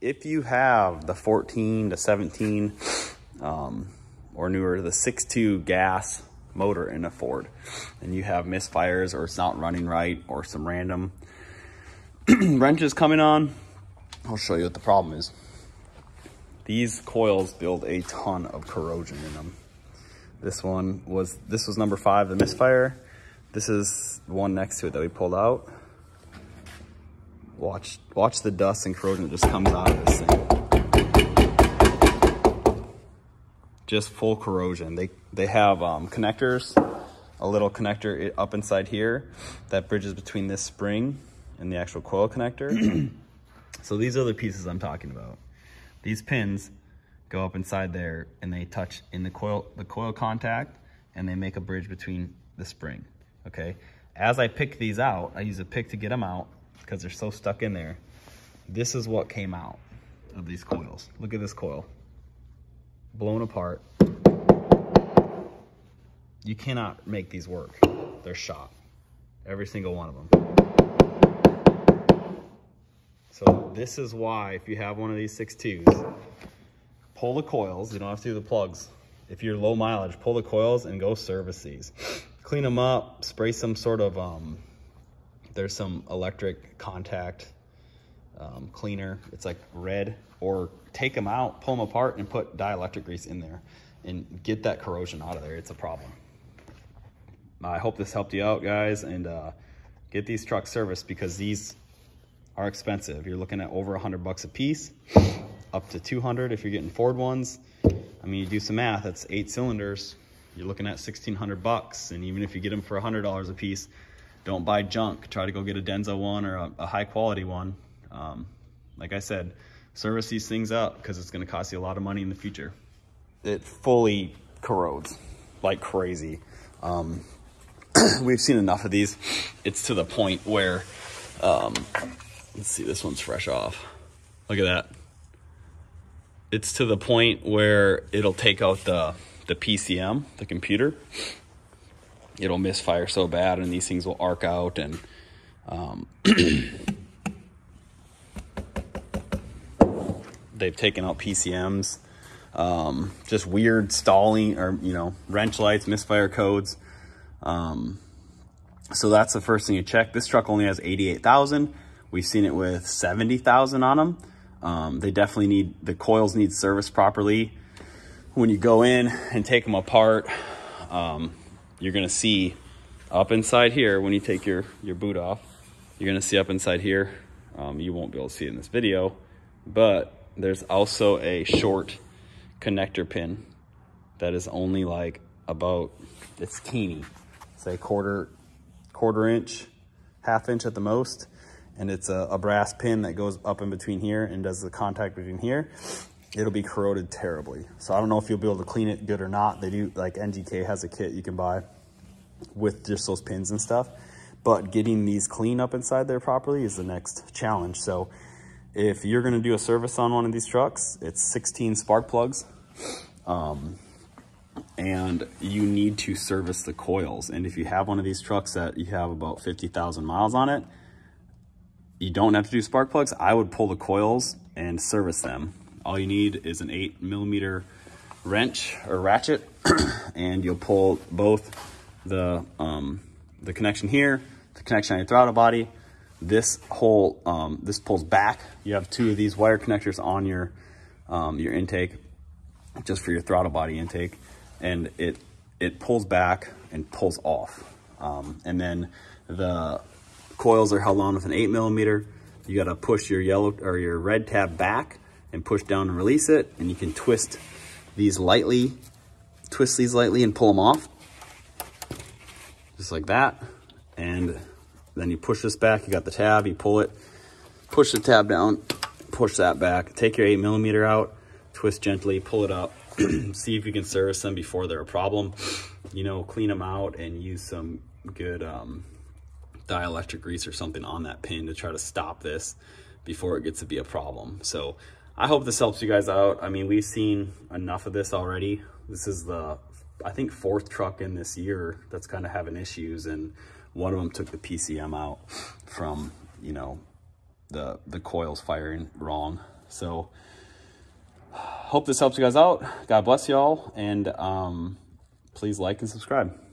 If you have the 14 to 17 um, or newer, the 6.2 gas motor in a Ford, and you have misfires or it's not running right or some random wrenches coming on, I'll show you what the problem is. These coils build a ton of corrosion in them. This one was, this was number five, the misfire. This is one next to it that we pulled out. Watch, watch the dust and corrosion that just comes out of this thing. Just full corrosion. They, they have um, connectors, a little connector up inside here that bridges between this spring and the actual coil connector. so these are the pieces I'm talking about. These pins go up inside there and they touch in the coil, the coil contact and they make a bridge between the spring, okay? As I pick these out, I use a pick to get them out because they're so stuck in there. This is what came out of these coils. Look at this coil, blown apart. You cannot make these work. They're shot, every single one of them. So this is why if you have one of these 6.2s, pull the coils. You don't have to do the plugs. If you're low mileage, pull the coils and go service these. Clean them up, spray some sort of, um, there's some electric contact um, cleaner. It's like red or take them out, pull them apart and put dielectric grease in there and get that corrosion out of there. It's a problem. I hope this helped you out guys and uh, get these trucks serviced because these are expensive. You're looking at over a hundred bucks a piece, up to 200 if you're getting Ford ones. I mean, you do some math, that's eight cylinders. You're looking at 1600 bucks. And even if you get them for a $100 a piece, don't buy junk. Try to go get a Denso one or a, a high quality one. Um, like I said, service these things up because it's gonna cost you a lot of money in the future. It fully corrodes like crazy. Um, we've seen enough of these. It's to the point where um, Let's see, this one's fresh off. Look at that. It's to the point where it'll take out the, the PCM, the computer. It'll misfire so bad and these things will arc out and um, they've taken out PCMs. Um, just weird stalling or, you know, wrench lights, misfire codes. Um, so that's the first thing you check. This truck only has 88,000. We've seen it with 70,000 on them. Um, they definitely need, the coils need service properly. When you go in and take them apart, um, you're gonna see up inside here, when you take your, your boot off, you're gonna see up inside here, um, you won't be able to see it in this video, but there's also a short connector pin that is only like about, it's teeny, say quarter, quarter inch, half inch at the most and it's a, a, brass pin that goes up in between here and does the contact between here, it'll be corroded terribly. So I don't know if you'll be able to clean it good or not. They do, like NGK has a kit you can buy with just those pins and stuff. But getting these clean up inside there properly is the next challenge. So if you're gonna do a service on one of these trucks, it's 16 spark plugs. Um, and you need to service the coils. And if you have one of these trucks that you have about 50,000 miles on it, you don't have to do spark plugs. I would pull the coils and service them. All you need is an eight millimeter wrench or ratchet and you'll pull both the, um, the connection here, the connection on your throttle body. This whole, um, this pulls back. You have two of these wire connectors on your, um, your intake just for your throttle body intake. And it, it pulls back and pulls off. Um, and then the coils are held on with an eight millimeter. You gotta push your yellow or your red tab back and push down and release it. And you can twist these lightly, twist these lightly and pull them off. Just like that. And then you push this back, you got the tab, you pull it, push the tab down, push that back, take your eight millimeter out, twist gently, pull it up, see if you can service them before they're a problem. You know, clean them out and use some good um, dielectric grease or something on that pin to try to stop this before it gets to be a problem. So I hope this helps you guys out. I mean, we've seen enough of this already. This is the, I think, fourth truck in this year that's kind of having issues. And one of them took the PCM out from, you know, the, the coils firing wrong. So hope this helps you guys out. God bless y'all. And um, please like and subscribe.